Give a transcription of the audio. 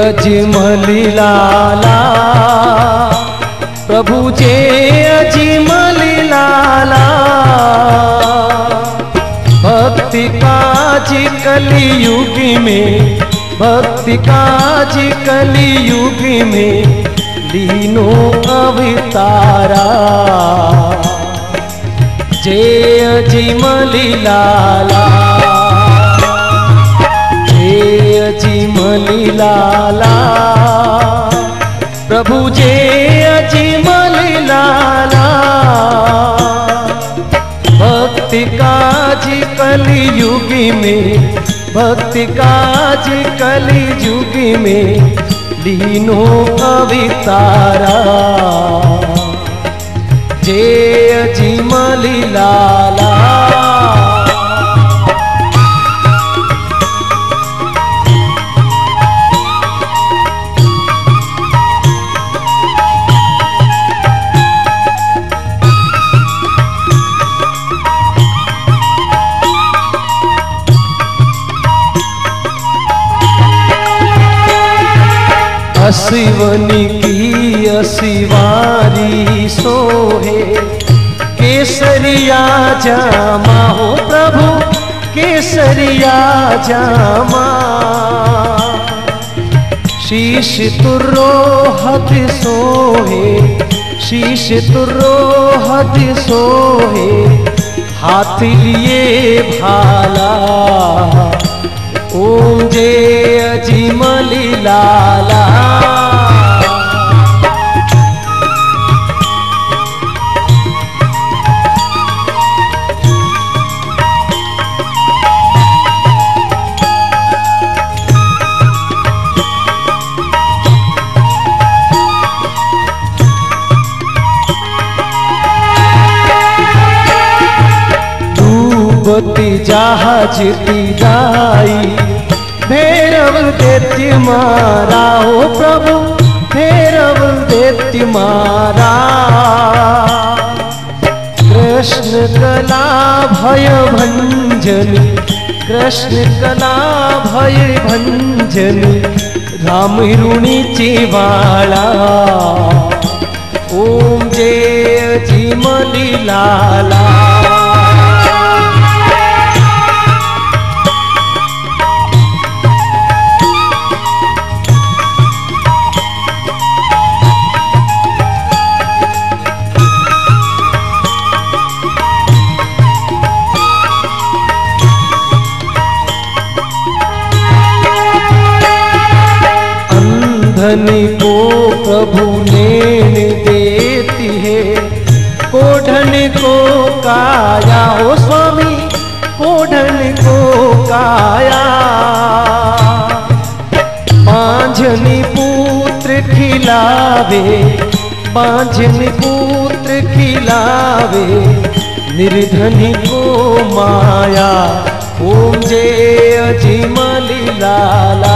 अजमली मलिला प्रभु जे अजमली लाला भक्ति काज कलियुग में, भक्ति काज कलियुग में लीनो अवतारा। जे अज मलिला अजिमली लाला। प्रभु जय अजिमली लाला। भक्ति काज कलयुग में, भक्ति काज कलयुग में लीनो अवितारा जय जिमली लाला। असिवनी की असिवारी सोहे। केसरिया जामा हो प्रभु, केसरिया जामा शीश तुर्रो हद सोहे, शीश तुर्रो हद सोहे, हाथ लिए भाला। ओम जय अजिमली लाला। डूबती जहाज़ जाई भैरव दैत्य मारा हो प्रभु, भैरव दैत्य मारा। कृष्ण कला भय भंजन कृष्ण कला भय भंजन राम ऋणी चिवाला ओम जय जिमली लाला काया हो स्वामी कोढ़न को काया बांझनी पुत्र खिलावे, बांझनी पुत्र खिलावे, निर्धनी को माया, ओम जय अजिमली लाला।